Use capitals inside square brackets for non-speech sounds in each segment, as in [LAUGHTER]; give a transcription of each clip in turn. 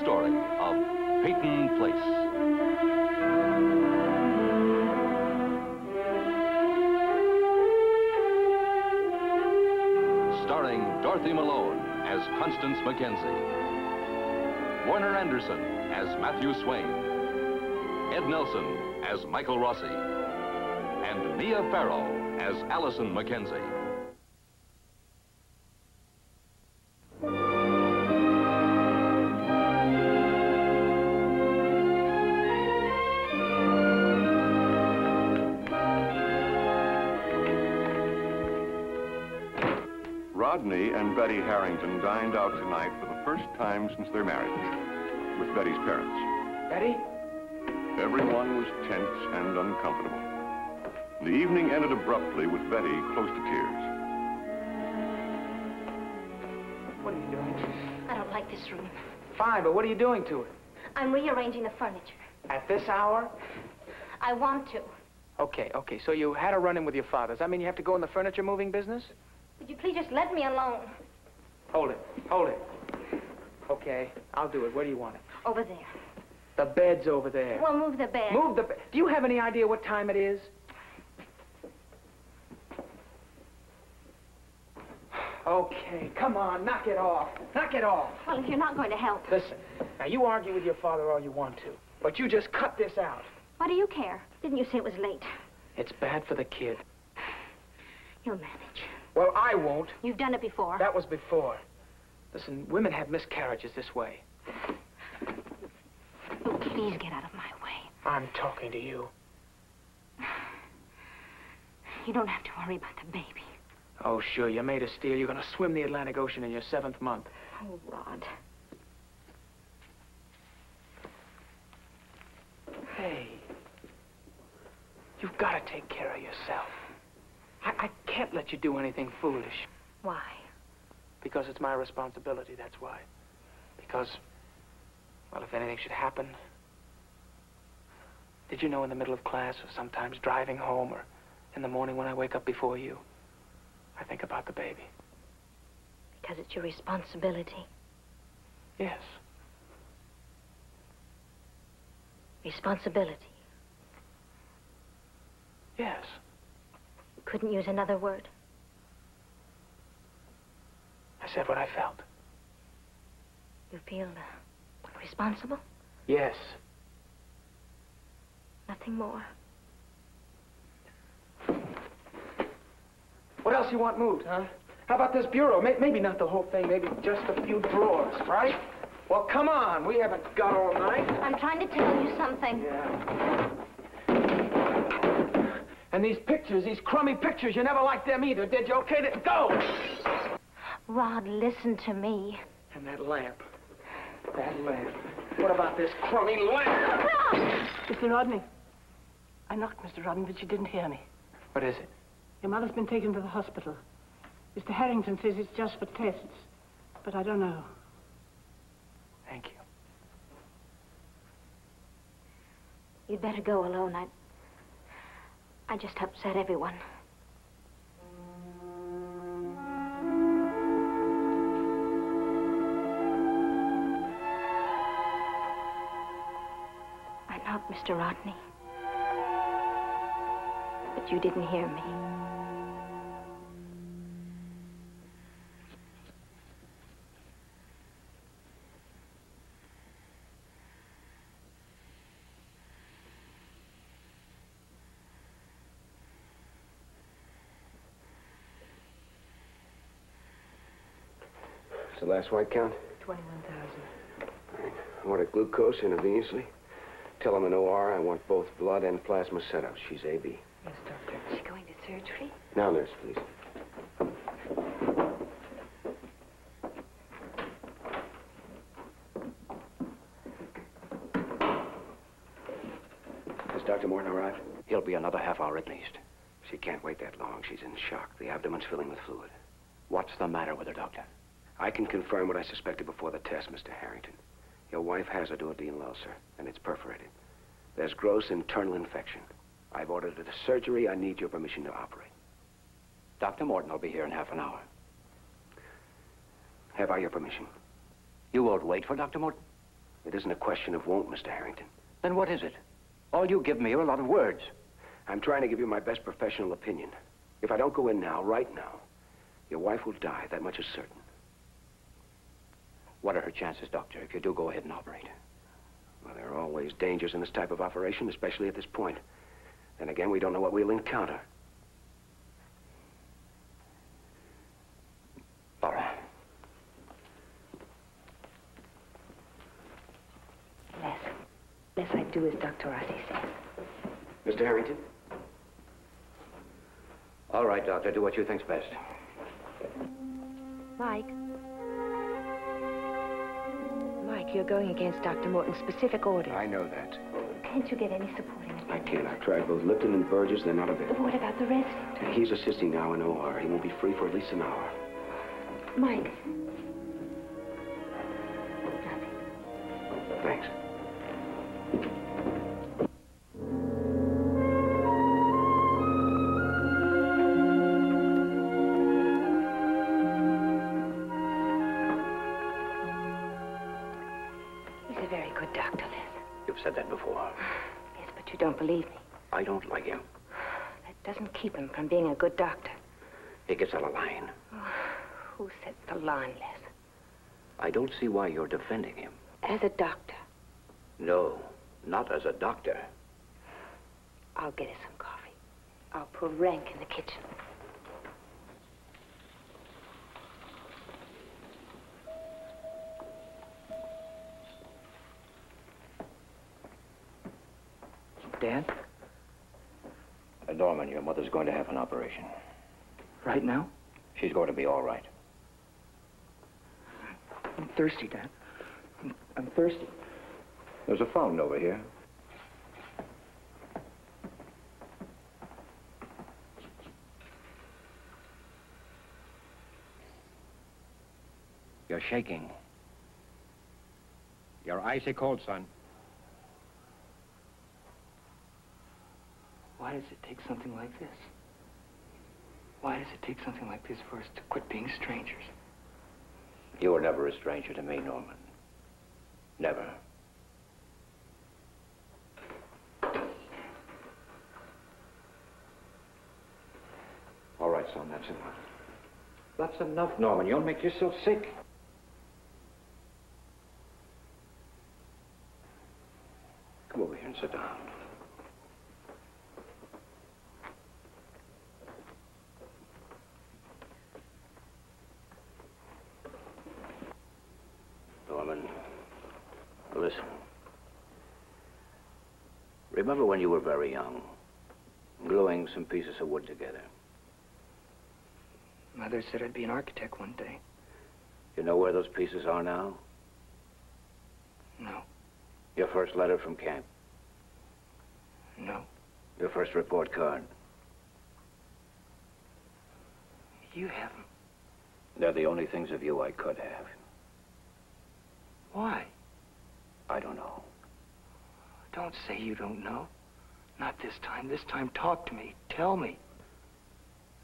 story of Peyton Place. Starring Dorothy Malone as Constance Mackenzie. Warner Anderson as Matthew Swain. Ed Nelson as Michael Rossi. And Mia Farrow as Allison Mackenzie. Harrington dined out tonight for the first time since their marriage with Betty's parents. Betty? Everyone was tense and uncomfortable. The evening ended abruptly with Betty close to tears. What are you doing? I don't like this room. Fine, but what are you doing to it? I'm rearranging the furniture. At this hour? I want to. Okay, okay, so you had a run-in with your father. Does that mean you have to go in the furniture moving business? Would you please just let me alone? Hold it, hold it. Okay, I'll do it. Where do you want it? Over there. The bed's over there. Well, move the bed. Move the bed. Do you have any idea what time it is? Okay, come on, knock it off. Knock it off. Well, if you're not going to help, Listen, now you argue with your father all you want to, but you just cut this out. why do you care? Didn't you say it was late? It's bad for the kid. You'll manage. Well, I won't. You've done it before. That was before. Listen, women have miscarriages this way. Oh, please get out of my way. I'm talking to you. You don't have to worry about the baby. Oh, sure, You're made a steal. You're gonna swim the Atlantic Ocean in your seventh month. Oh, Rod. Hey, you've got to take care of yourself. I, I can't let you do anything foolish Why? because it's my responsibility, that's why. Because, well, if anything should happen. Did you know in the middle of class or sometimes driving home or in the morning when I wake up before you, I think about the baby? Because it's your responsibility. Yes. Responsibility. Yes. Couldn't use another word. I said what I felt. You feel uh, responsible? Yes. Nothing more. What else you want moved, huh? How about this bureau? May- maybe not the whole thing, maybe just a few drawers, right? Well, come on. We haven't got all night. I'm trying to tell you something. Yeah. And these pictures, these crummy pictures, you never liked them either, did you? Okay, then go! Rod, listen to me. And that lamp. That lamp. What about this crummy lamp? Mr. Rodney. I knocked, Mr. Rodney, but you didn't hear me. What is it? Your mother's been taken to the hospital. Mr. Harrington says it's just for tests, but I don't know. Thank you. You'd better go alone. I. I just upset everyone. I knocked, Mr. Rodney. But you didn't hear me. What's the last white count? 21,000. I want a glucose intravenously. Tell him in OR I want both blood and plasma setups. She's AB. Yes, doctor. Is she going to surgery? Now, nurse, please. Has Dr. Morton arrived? He'll be another half hour at least. She can't wait that long. She's in shock. The abdomen's filling with fluid. What's the matter with her, Doctor? I can confirm what I suspected before the test, Mr. Harrington. Your wife has a duodenal ulcer, and it's perforated. There's gross internal infection. I've ordered a surgery. I need your permission to operate. Dr. Morton will be here in half an hour. Have I your permission? You won't wait for Dr. Morton? It isn't a question of won't, Mr. Harrington. Then what is it? All you give me are a lot of words. I'm trying to give you my best professional opinion. If I don't go in now, right now, your wife will die. That much is certain. What are her chances, Doctor, if you do go ahead and operate? Well, there are always dangers in this type of operation, especially at this point. Then again, we don't know what we'll encounter. Laura. Less. Less I do as Dr. Rossi says. Mr. Harrington? All right, Doctor. Do what you think's best. Mike. You're going against Dr. Morton's specific orders. I know that. Can't you get any supporting I can't. I've tried both Lipton and Burgess. They're not available. What about the resident? He's assisting now in OR. He won't be free for at least an hour. Mike. You've said that before. Yes, but you don't believe me. I don't like him. That doesn't keep him from being a good doctor. He gets out of line. [SIGHS] Who set the line, Les? I don't see why you're defending him. As a doctor, No, not as a doctor. I'll get us some coffee. I'll put Rank in the kitchen. Going to have an operation. right now? She's going to be all right. I'm thirsty, Dad. I'm, I'm thirsty. There's a fountain over here. You're shaking. You're icy cold, son. Why does it take something like this? Why does it take something like this for us to quit being strangers? You were never a stranger to me, Norman. Never. All right, son, that's enough. That's enough, Norman. You'll make yourself sick. Come over here and sit down. Norman, listen. Remember when you were very young, gluing some pieces of wood together? Mother said I'd be an architect one day. You know where those pieces are now? No, Your first letter from camp, no. your first report card. You have them. They're the only things of you I could have. Why? I don't know. Don't say you don't know. Not this time. This time, talk to me. Tell me.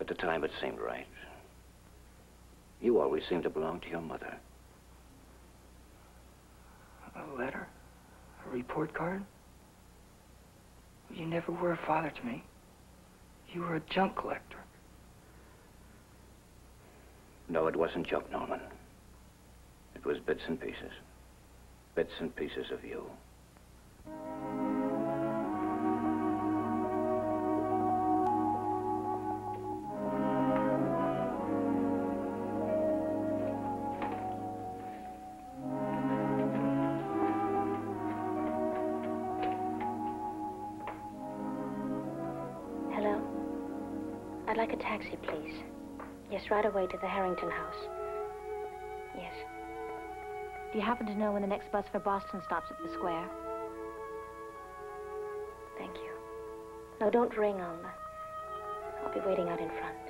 At the time, it seemed right. You always seemed to belong to your mother. A letter? A report card? You never were a father to me. You were a junk collector. No, it wasn't junk, Norman. It was bits and pieces. Bits and pieces of you. Hello? I'd like a taxi, please. Yes, right away to the Harrington house. Yes. Do you happen to know when the next bus for Boston stops at the square? No, don't ring. Uh, I'll be waiting out in front.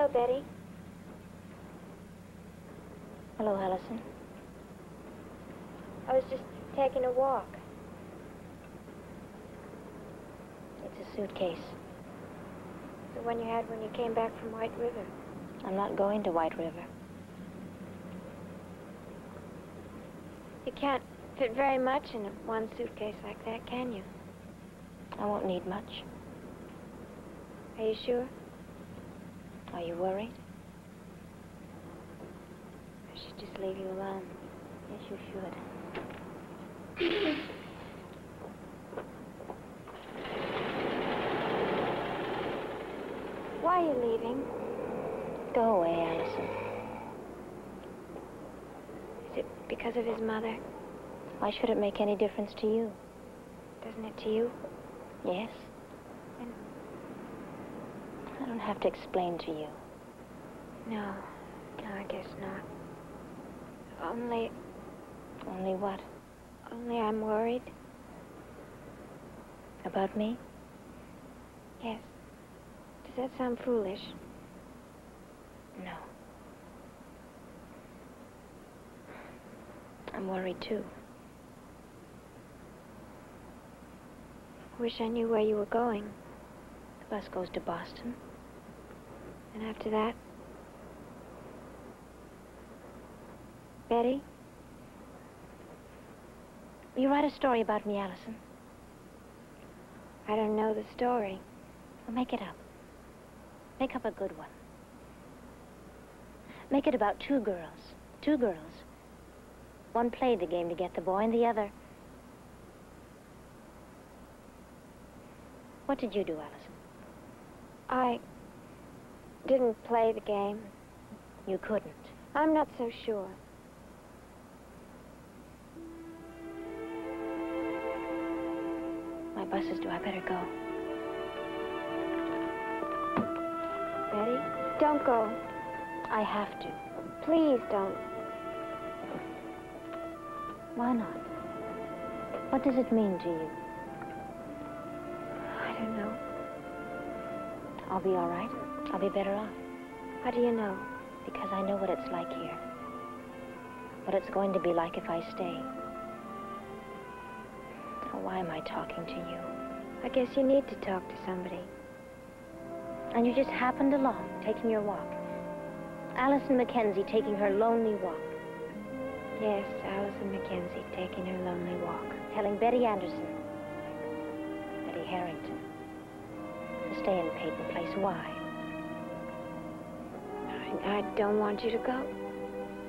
Hello, Betty. Hello, Allison. I was just taking a walk. It's a suitcase. The one you had when you came back from White River. I'm not going to White River. You can't fit very much in one suitcase like that, can you? I won't need much. Are you sure? Are you worried? I should just leave you alone. Yes, you should. Why are you leaving? Go away, Allison. Is it because of his mother? Why should it make any difference to you? Doesn't it to you? Yes. Don't have to explain to you. No. No, I guess not. Only... Only what? Only I'm worried. About me? Yes. Does that sound foolish? No. I'm worried, too. Wish I knew where you were going. The bus goes to Boston. And after that... Betty? Will you write a story about me, Allison? I don't know the story. Well, make it up. Make up a good one. Make it about two girls. Two girls. One played the game to get the boy, and the other... What did you do, Allison? I didn't play the game. You couldn't. I'm not so sure. My bus is due. I better go. Betty? Don't go. I have to. Please don't. Why not? What does it mean to you? I don't know. I'll be all right. I'll be better off. How do you know? Because I know what it's like here. What it's going to be like if I stay. Why am I talking to you? I guess you need to talk to somebody. And you just happened along, taking your walk. Allison Mackenzie taking her lonely walk. Yes, Allison Mackenzie taking her lonely walk. Telling Betty Anderson, Betty Harrington, to stay in Peyton Place. Why? I, don't want you to go.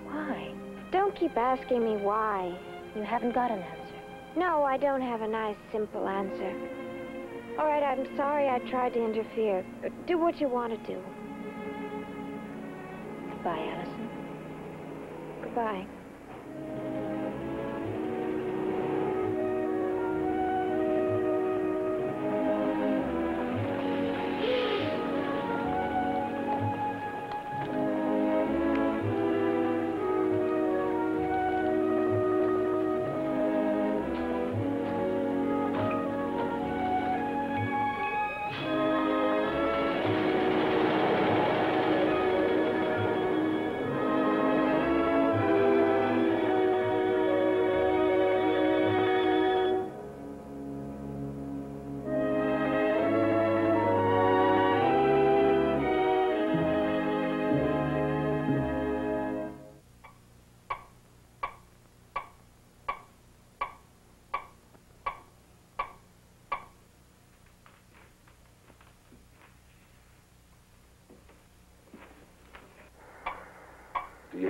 Why? Don't keep asking me why. You haven't got an answer. No, I don't have a nice, simple answer. All right, I'm sorry I tried to interfere. Do what you want to do. Goodbye, Allison. Goodbye.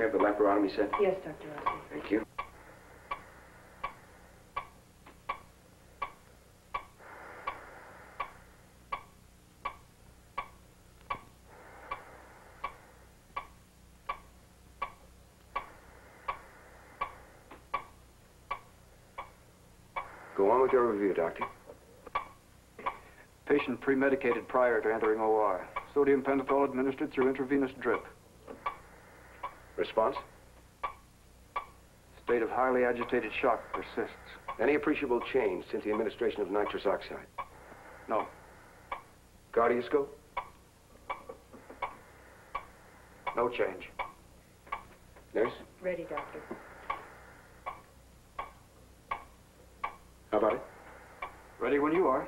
You have the laparotomy set? Yes, Dr. Rossi. Thank you. Go on with your review, Doctor. Patient pre-medicated prior to entering OR. Sodium pentothal administered through intravenous drip. Response? State of highly agitated shock persists. Any appreciable change since the administration of nitrous oxide? No. Cardioscope? No change. Nurse, Ready, Doctor. how about it? Ready when you are.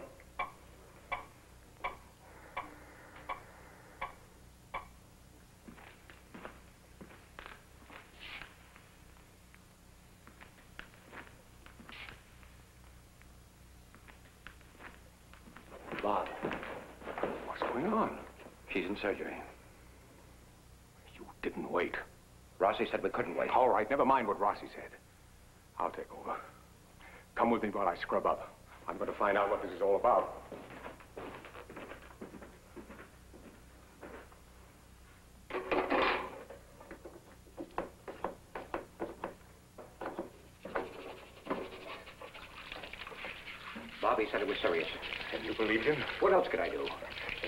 Bob, What's going on? she's in surgery. You didn't wait. Rossi said we couldn't wait. All right, never mind what Rossi said. I'll take over. Come with me while I scrub up. I'm going to find out what this is all about. Bobby said it was serious. And you believed him? What else could I do?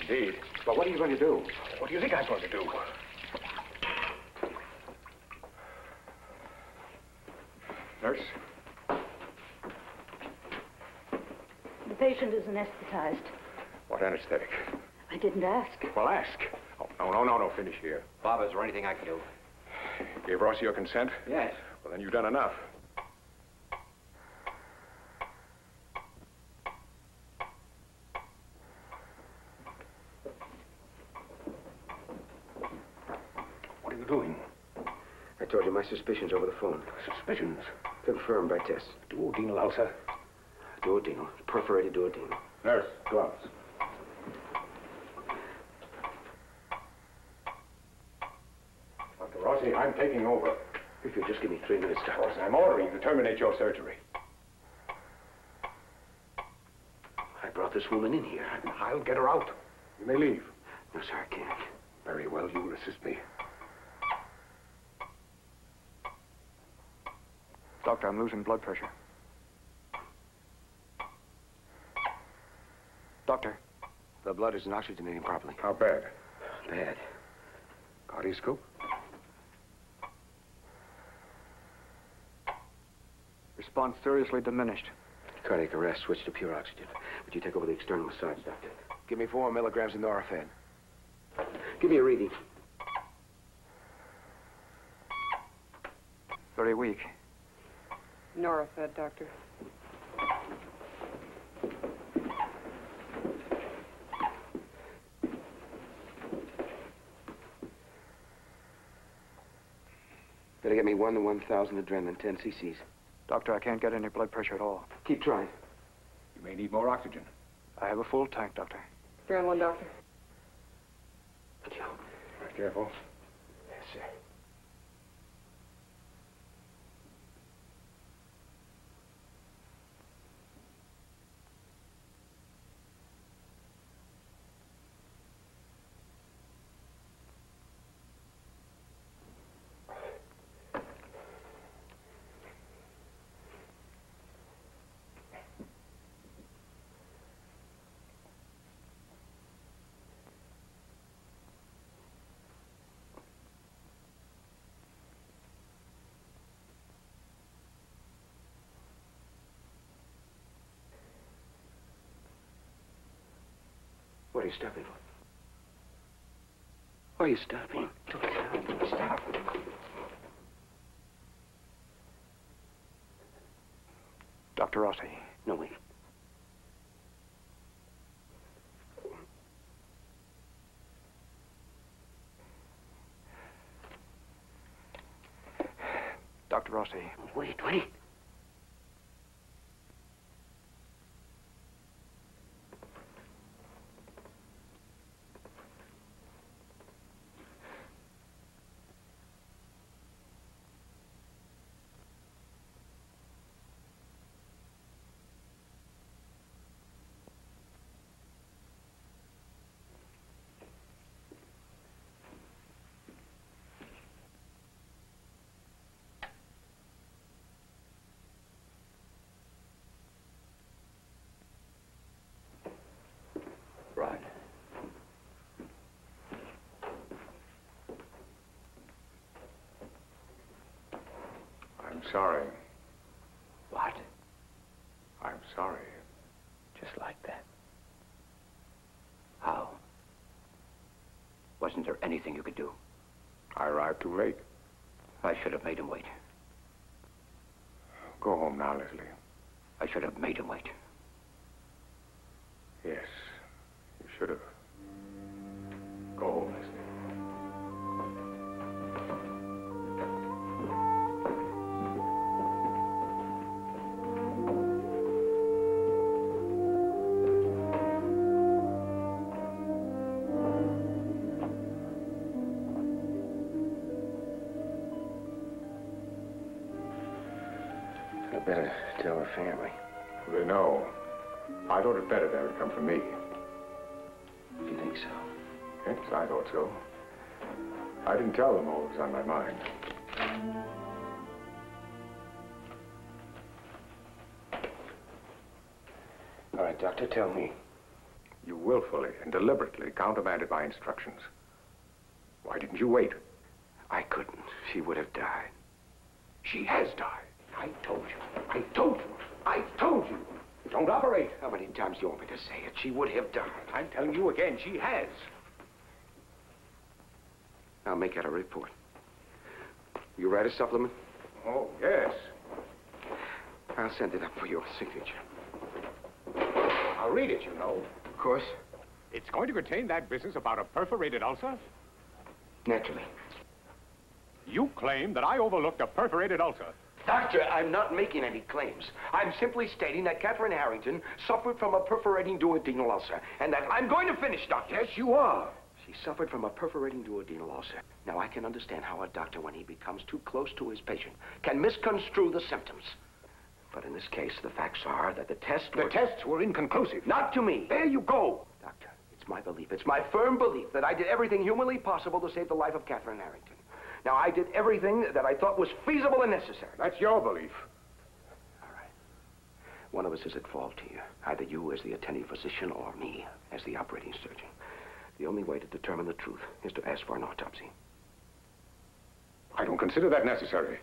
Indeed. Well, what are you going to do? What do you think I'm going to do? Nurse, The patient is anesthetized. what anesthetic? I didn't ask. Well, ask. Oh, no, no, no, no, finish here. Bob, is there anything I can do? Gave Rossi your consent? Yes. Well, then you've done enough. What are you doing? I told you my suspicions over the phone. Suspicions. Confirmed by tests. Duodenal ulcer. Duodenal. Perforated duodenal. Nurse, gloves. Dr. Rossi, I'm taking over. If you'll just give me three minutes, Of Doctor. course, I'm ordering you to terminate your surgery. I brought this woman in here. I'll get her out. You may leave. No, sir, I can't. Very well, you will assist me. Doctor, I'm losing blood pressure. Doctor, The blood isn't oxygenating properly. How bad? Bad. Cardioscope? response seriously diminished. Cardiac arrest. Switch to pure oxygen. Would you take over the external massage, Doctor? Give me four milligrams of Norephen. Give me a reading. Very weak. Norafed, Doctor. Better get me one to 1,000 adrenaline, 10 cc's. Doctor, I can't get any blood pressure at all. Keep trying. You may need more oxygen. I have a full tank, Doctor. Adrenaline, Doctor. Joe. Careful. You stopping for? Why are you stopping? Stop. Stop. Dr. Rossi. No, wait. Dr. Rossi. Wait, wait. Rod. I'm sorry. What? I'm sorry. Just like that? How? Wasn't there anything you could do? I arrived too late. I should have made him wait. Go home now, Leslie. I should have made him wait. Yes, you should have. Go home, Leslie. Thought so. I didn't tell them all that was on my mind. All right, Doctor, tell me. You willfully and deliberately countermanded my instructions. Why didn't you wait? I couldn't. She would have died. She has died. I told you. I told you. I told you. Don't operate. How many times do you want me to say it? She would have died. I'm telling you again, she has. I'll make out a report. You write a supplement? Oh, yes. I'll send it up for your signature. I'll read it, you know. Of course. It's going to contain that business about a perforated ulcer? Naturally. You claim that I overlooked a perforated ulcer. Doctor, I'm not making any claims. I'm simply stating that Catherine Harrington suffered from a perforating duodenal ulcer, and that I'm going to finish, Doctor. Yes, you are. Suffered from a perforating duodenal ulcer. Now, I can understand how a doctor, when he becomes too close to his patient, can misconstrue the symptoms. But in this case, the facts are that the tests The were... tests were inconclusive. Not to me. There you go. Doctor, it's my belief, it's my firm belief that I did everything humanly possible to save the life of Catherine Harrington. Now, I did everything that I thought was feasible and necessary. That's your belief. All right. One of us is at fault here. Either you as the attending physician or me as the operating surgeon. The only way to determine the truth is to ask for an autopsy. I don't consider that necessary.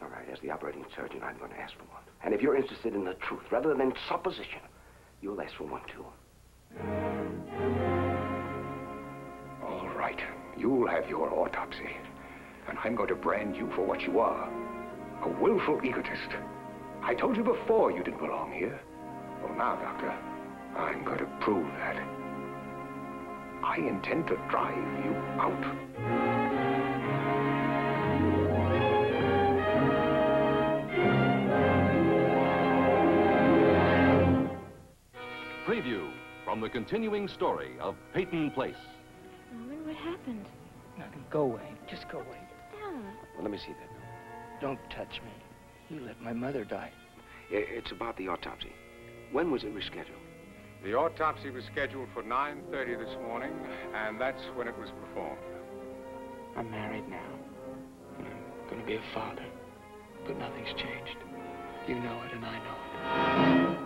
All right, as the operating surgeon, I'm going to ask for one. And if you're interested in the truth rather than supposition, you'll ask for one too. All right. You'll have your autopsy. And I'm going to brand you for what you are. A willful egotist. I told you before you didn't belong here. Well, now, Doctor, I'm going to prove that. I intend to drive you out. Preview from the continuing story of Peyton Place. Norman, what happened? Nothing. Go away. Just go away. Down. Well, let me see that. Don't touch me. You let my mother die. It's about the autopsy. When was it rescheduled? The autopsy was scheduled for 9.30 this morning, and that's when it was performed. I'm married now. And I'm going to be a father. But nothing's changed. You know it, and I know it.